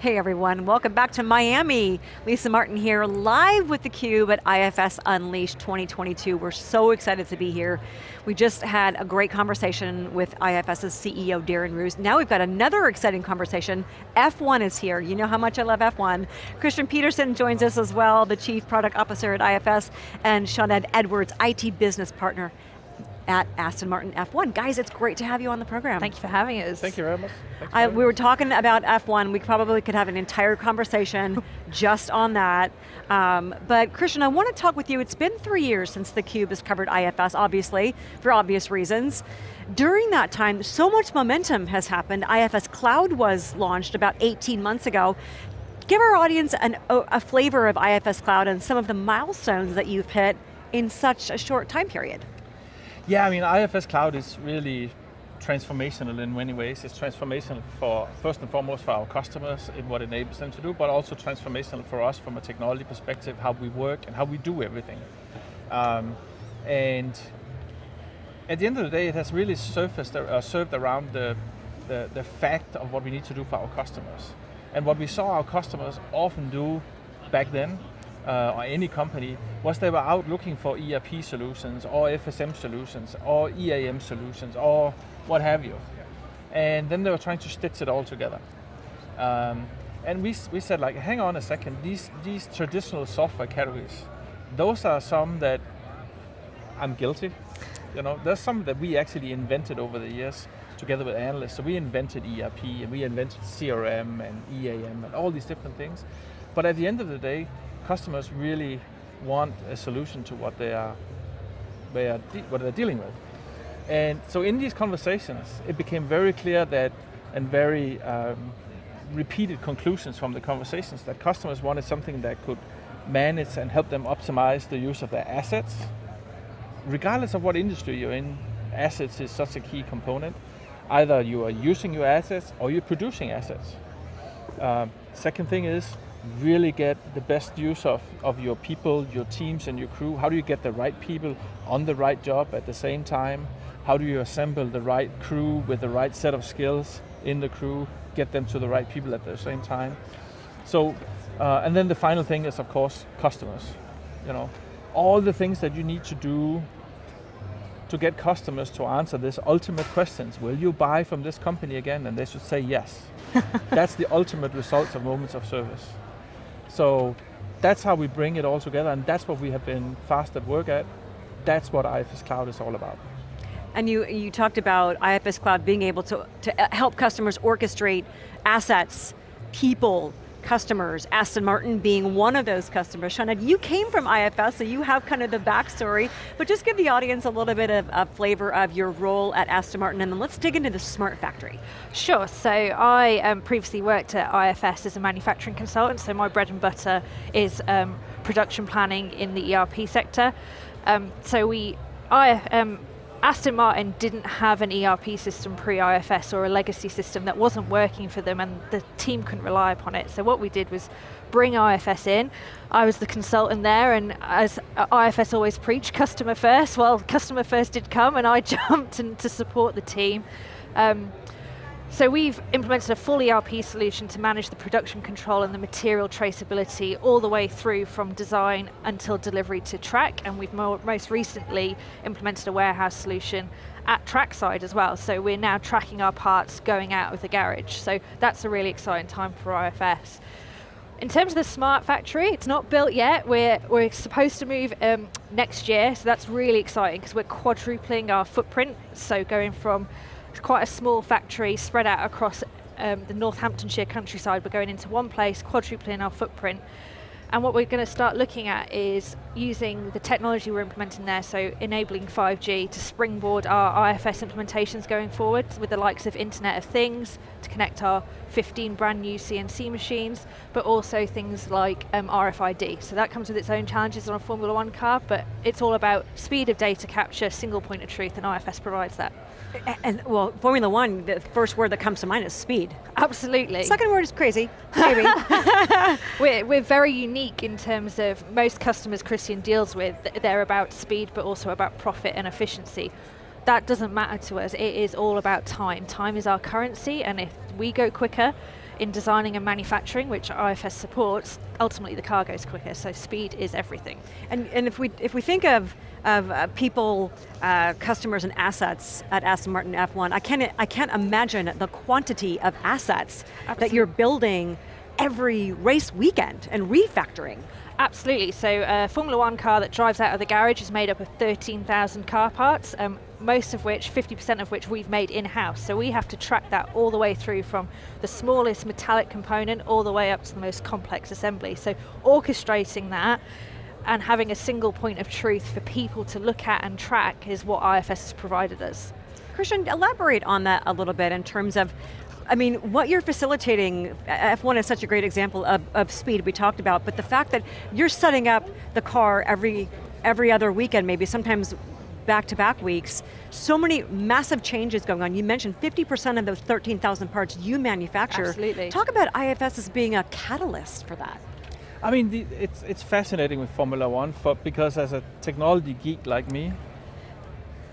Hey everyone, welcome back to Miami. Lisa Martin here, live with theCUBE at IFS Unleashed 2022. We're so excited to be here. We just had a great conversation with IFS's CEO, Darren Roos. Now we've got another exciting conversation. F1 is here, you know how much I love F1. Christian Pedersen joins us as well, the Chief Product Officer at IFS, and Sioned Edwards, IT Business Partner at Aston Martin F1. Guys, it's great to have you on the program. Thank you for having us. Thank you very much. I, we were talking about F1, we probably could have an entire conversation just on that. Um, but Christian, I want to talk with you, it's been three years since theCUBE has covered IFS, obviously, for obvious reasons. During that time, so much momentum has happened. IFS Cloud was launched about 18 months ago. Give our audience an, a flavor of IFS Cloud and some of the milestones that you've hit in such a short time period. Yeah, I mean, IFS Cloud is really transformational in many ways. It's transformational for, first and foremost, for our customers in what enables them to do, but also transformational for us from a technology perspective, how we work and how we do everything. Um, and at the end of the day, it has really surfaced, uh, served around the, the, the fact of what we need to do for our customers. And what we saw our customers often do back then uh, or any company was they were out looking for ERP solutions or FSM solutions or EAM solutions or what have you. And then they were trying to stitch it all together. Um, and we, we said like, hang on a second, these, these traditional software categories, those are some that I'm guilty. You know, there's some that we actually invented over the years together with analysts. So we invented ERP and we invented CRM and EAM and all these different things. But at the end of the day, customers really want a solution to what they are, they are what they're dealing with. And so in these conversations, it became very clear that, and very um, repeated conclusions from the conversations, that customers wanted something that could manage and help them optimize the use of their assets. Regardless of what industry you're in, assets is such a key component. Either you are using your assets or you're producing assets. Um, second thing is really get the best use of, of your people, your teams and your crew? How do you get the right people on the right job at the same time? How do you assemble the right crew with the right set of skills in the crew, get them to the right people at the same time? So, uh, and then the final thing is of course customers. You know, all the things that you need to do to get customers to answer this ultimate questions. Will you buy from this company again? And they should say yes. That's the ultimate result of moments of service. So that's how we bring it all together, and that's what we have been fast at work at. That's what IFS Cloud is all about. And you, you talked about IFS Cloud being able to, to uh, help customers orchestrate assets, people, customers, Aston Martin being one of those customers. Sioned, you came from IFS, so you have kind of the backstory, but just give the audience a little bit of a flavor of your role at Aston Martin, and then let's dig into the smart factory. Sure, so I um, previously worked at IFS as a manufacturing consultant, so my bread and butter is um, production planning in the ERP sector. Um, so we, I, um, Aston Martin didn't have an ERP system pre-IFS or a legacy system that wasn't working for them and the team couldn't rely upon it. So what we did was bring IFS in. I was the consultant there and as IFS always preached, customer first. Well, customer first did come and I jumped in to support the team. Um, so we've implemented a full ERP solution to manage the production control and the material traceability all the way through from design until delivery to track, and we've mo most recently implemented a warehouse solution at trackside as well, so we're now tracking our parts going out of the garage. So that's a really exciting time for IFS. In terms of the smart factory, it's not built yet. We're, we're supposed to move um, next year, so that's really exciting because we're quadrupling our footprint, so going from it's quite a small factory spread out across um, the Northamptonshire countryside. We're going into one place, quadrupling our footprint. And what we're going to start looking at is using the technology we're implementing there, so enabling 5G to springboard our IFS implementations going forward with the likes of Internet of Things to connect our 15 brand new CNC machines, but also things like um, RFID. So that comes with its own challenges on a Formula One car, but it's all about speed of data capture, single point of truth, and IFS provides that. And well, Formula One, the first word that comes to mind is speed. Absolutely. Second word is crazy, maybe. we're, we're very unique in terms of most customers Christian deals with, they're about speed but also about profit and efficiency. That doesn't matter to us, it is all about time. Time is our currency and if we go quicker, in designing and manufacturing, which IFS supports, ultimately the car goes quicker, so speed is everything. And, and if, we, if we think of, of uh, people, uh, customers and assets at Aston Martin F1, I can't, I can't imagine the quantity of assets Absolutely. that you're building every race weekend and refactoring. Absolutely, so a uh, Formula One car that drives out of the garage is made up of 13,000 car parts, um, most of which, 50% of which we've made in-house. So we have to track that all the way through from the smallest metallic component all the way up to the most complex assembly. So orchestrating that and having a single point of truth for people to look at and track is what IFS has provided us. Christian, elaborate on that a little bit in terms of I mean, what you're facilitating, uh, F1 is such a great example of, of speed we talked about, but the fact that you're setting up the car every, every other weekend, maybe sometimes back-to-back -back weeks, so many massive changes going on. You mentioned 50% of those 13,000 parts you manufacture. Absolutely. Talk about IFS as being a catalyst for that. I mean, the, it's, it's fascinating with Formula One for, because as a technology geek like me,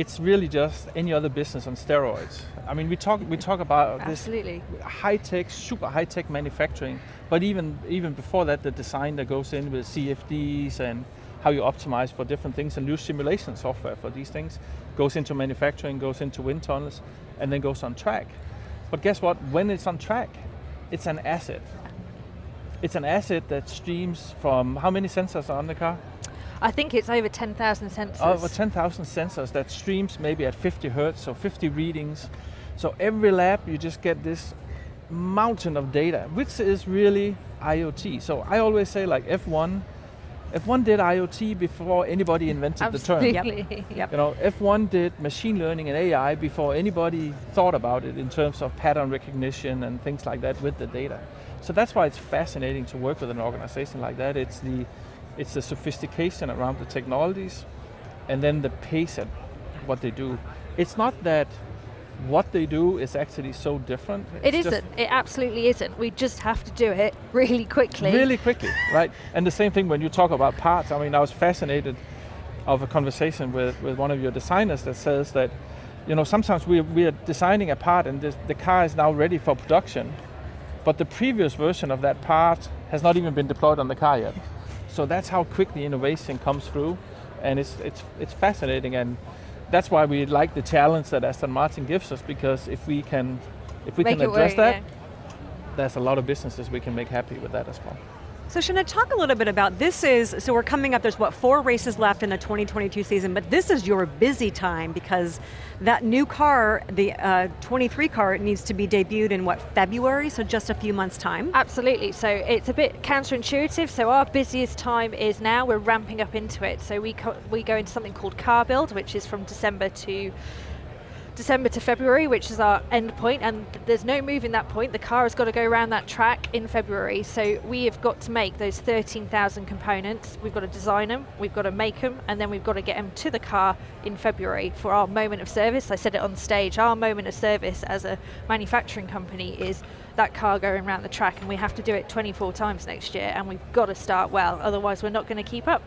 it's really just any other business on steroids. I mean, we talk we talk about Absolutely. this high tech, super high tech manufacturing, but even even before that, the design that goes in with CFDs and how you optimize for different things and use simulation software for these things goes into manufacturing, goes into wind tunnels, and then goes on track. But guess what? When it's on track, it's an asset. It's an asset that streams from how many sensors are on the car? I think it's over 10,000 sensors. Over 10,000 sensors that streams maybe at 50 hertz, so 50 readings. So every lab you just get this mountain of data, which is really IoT. So I always say like F1, F1 did IoT before anybody invented Absolutely. the term. Yep. yep. You know, F1 did machine learning and AI before anybody thought about it in terms of pattern recognition and things like that with the data. So that's why it's fascinating to work with an organization like that. It's the it's the sophistication around the technologies and then the pace at what they do. It's not that what they do is actually so different. It's it isn't. It absolutely isn't. We just have to do it really quickly. Really quickly, right? And the same thing when you talk about parts. I mean, I was fascinated of a conversation with, with one of your designers that says that, you know, sometimes we, we are designing a part and this, the car is now ready for production, but the previous version of that part has not even been deployed on the car yet. So that's how quickly innovation comes through, and it's it's it's fascinating, and that's why we like the challenge that Aston Martin gives us because if we can if we make can address work, that, yeah. there's a lot of businesses we can make happy with that as well. So Sinead, talk a little bit about, this is, so we're coming up, there's what, four races left in the 2022 season, but this is your busy time because that new car, the uh, 23 car, needs to be debuted in what, February, so just a few months time? Absolutely, so it's a bit counterintuitive, so our busiest time is now, we're ramping up into it. So we, we go into something called car build, which is from December to December to February, which is our end point, and there's no moving that point. The car has got to go around that track in February, so we have got to make those 13,000 components. We've got to design them, we've got to make them, and then we've got to get them to the car in February for our moment of service. I said it on stage, our moment of service as a manufacturing company is that car going around the track, and we have to do it 24 times next year, and we've got to start well, otherwise we're not going to keep up.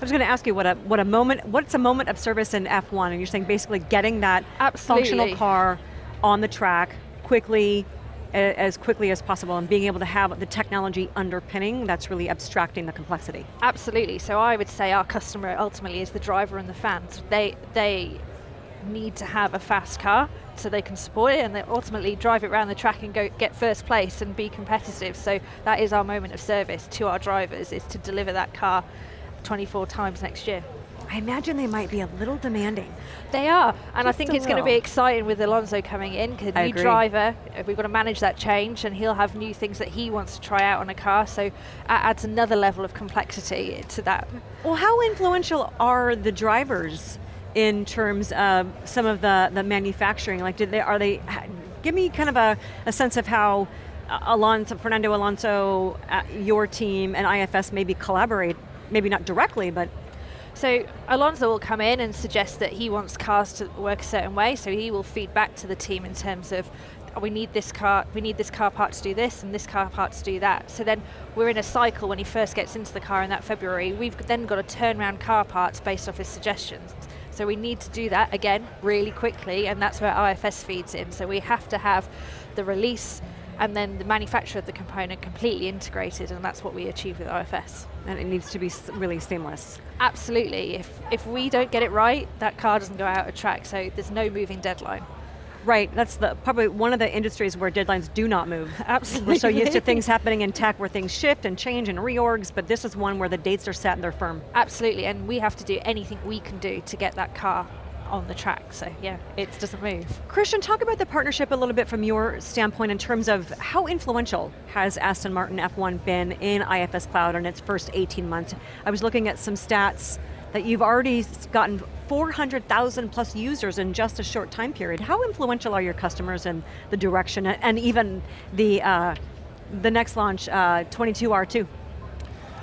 I was going to ask you what a what a moment what's a moment of service in F1 and you're saying basically getting that Absolutely. functional car on the track quickly as quickly as possible and being able to have the technology underpinning, that's really abstracting the complexity. Absolutely, so I would say our customer ultimately is the driver and the fans. They, they need to have a fast car so they can support it and they ultimately drive it around the track and go get first place and be competitive. So that is our moment of service to our drivers, is to deliver that car 24 times next year. I imagine they might be a little demanding. They are, and Just I think a it's going to be exciting with Alonso coming in, because new agree. driver, uh, we've got to manage that change, and he'll have new things that he wants to try out on a car, so that adds another level of complexity to that. Well, how influential are the drivers in terms of some of the, the manufacturing? Like, did they, are they, give me kind of a, a sense of how uh, Alonso, Fernando Alonso, uh, your team, and IFS maybe collaborate maybe not directly, but so Alonso will come in and suggest that he wants cars to work a certain way, so he will feed back to the team in terms of oh, we need this car, we need this car part to do this, and this car part to do that. So then we're in a cycle when he first gets into the car in that February. We've then got to turn around car parts based off his suggestions. So we need to do that again really quickly, and that's where IFS feeds in. So we have to have the release and then the manufacture of the component completely integrated, and that's what we achieve with IFS. And it needs to be really seamless. Absolutely. If if we don't get it right, that car doesn't go out of track. So there's no moving deadline. Right, that's the probably one of the industries where deadlines do not move. Absolutely. We're so used to things happening in tech where things shift and change and reorgs, but this is one where the dates are set and they're firm. Absolutely, and we have to do anything we can do to get that car on the track. So yeah, it doesn't move. Christian, talk about the partnership a little bit from your standpoint in terms of how influential has Aston Martin F1 been in IFS Cloud in its first 18 months. I was looking at some stats that you've already gotten 400,000 plus users in just a short time period. How influential are your customers in the direction and even the, uh, the next launch, uh, 22R2?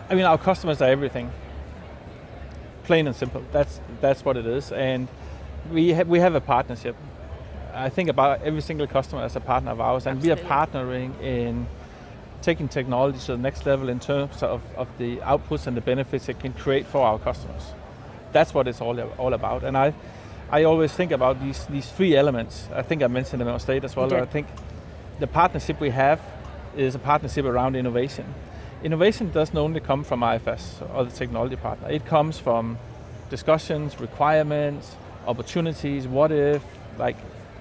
I mean, our customers are everything. Plain and simple. That's that's what it is. And we have, we have a partnership. I think about every single customer as a partner of ours, and Absolutely. we are partnering in taking technology to the next level in terms of, of the outputs and the benefits it can create for our customers. That's what it's all, all about. And I, I always think about these, these three elements. I think I mentioned them on stage as well. I think the partnership we have is a partnership around innovation. Innovation doesn't only come from IFS or the technology partner. It comes from discussions, requirements, opportunities, what if, like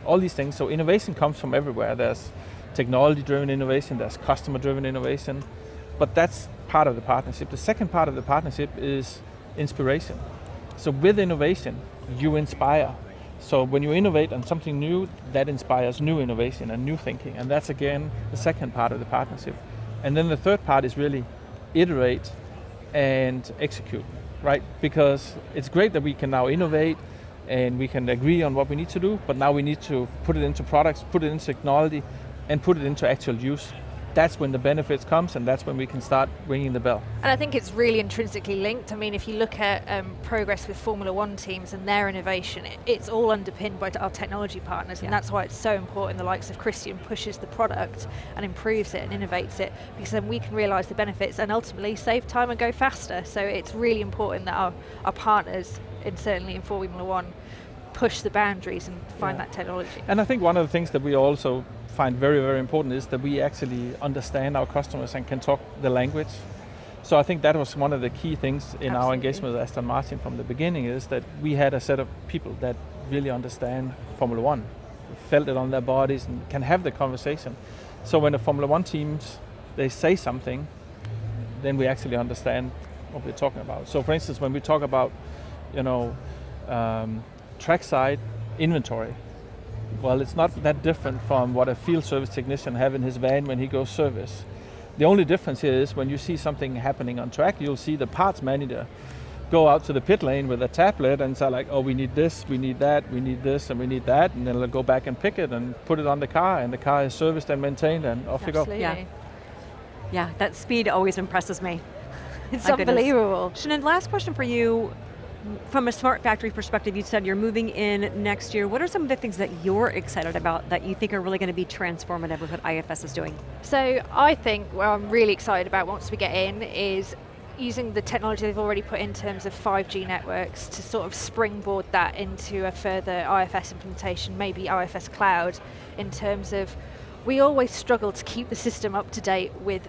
all these things. So innovation comes from everywhere. There's technology-driven innovation, there's customer-driven innovation, but that's part of the partnership. The second part of the partnership is inspiration. So with innovation, you inspire. So when you innovate on something new, that inspires new innovation and new thinking, and that's again the second part of the partnership. And then the third part is really iterate and execute, right? Because it's great that we can now innovate and we can agree on what we need to do, but now we need to put it into products, put it into technology, and put it into actual use. That's when the benefits comes, and that's when we can start ringing the bell. And I think it's really intrinsically linked. I mean, if you look at um, progress with Formula One teams and their innovation, it, it's all underpinned by our technology partners, Yeah. and that's why it's so important. The likes of Christian pushes the product and improves it and innovates it, because then we can realise the benefits and ultimately save time and go faster. So it's really important that our, our partners, and certainly in Formula One, push the boundaries and find Yeah. that technology. And I think one of the things that we also find very, very important is that we actually understand our customers and can talk the language. So I think that was one of the key things in our engagement with Aston Martin from the beginning is that we had a set of people that really understand Formula One, felt it on their bodies and can have the conversation. So when the Formula One teams they say something, then we actually understand what we're talking about. So for instance, when we talk about, you know, um, trackside inventory, well, it's not that different from what a field service technician have in his van when he goes service. The only difference here is when you see something happening on track, you'll see the parts manager go out to the pit lane with a tablet and say like, oh, we need this, we need that, we need this, and we need that, and then they'll go back and pick it and put it on the car, and the car is serviced and maintained, and off you go. Yeah. Yeah, that speed always impresses me. It's My goodness. unbelievable. Shannon, last question for you. From a smart factory perspective, you said you're moving in next year. What are some of the things that you're excited about that you think are really going to be transformative with what IFS is doing? So I think what I'm really excited about once we get in is using the technology they've already put in terms of 5G networks to sort of springboard that into a further IFS implementation, maybe IFS cloud, in terms of we always struggle to keep the system up to date with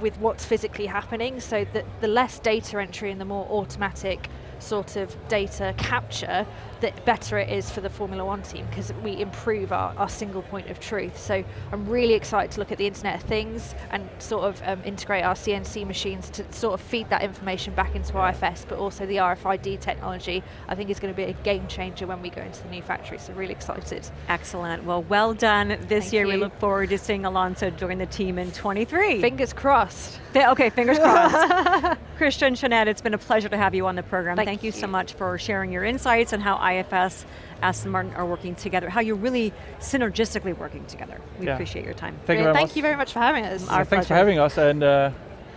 with what's physically happening so that the less data entry and the more automatic sort of data capture, the better it is for the Formula One team because we improve our, our single point of truth. So I'm really excited to look at the Internet of Things and sort of um, integrate our CNC machines to sort of feed that information back into IFS, but also the RFID technology I think is going to be a game changer when we go into the new factory. So really excited. Excellent. Well, well done this Thank year. We look forward to seeing Alonso join the team in 23. Fingers crossed. Okay, fingers crossed. Christian, Shanette, it's been a pleasure to have you on the program. Thank you so much for sharing your insights and how IFS, Aston Martin are working together, how you're really synergistically working together. We Yeah. appreciate your time. Thank you Brilliant. very Thank much. you very much for having us. Our Thanks for having us, and uh,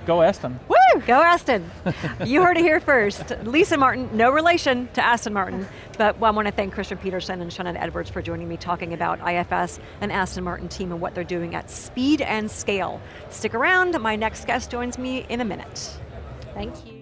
go Aston. Woo! Go Aston. you heard it here first. Lisa Martin, no relation to Aston Martin, but I want to thank Christian Pedersen and Shannon Edwards for joining me talking about IFS and Aston Martin team and what they're doing at speed and scale. Stick around, my next guest joins me in a minute. Thank you.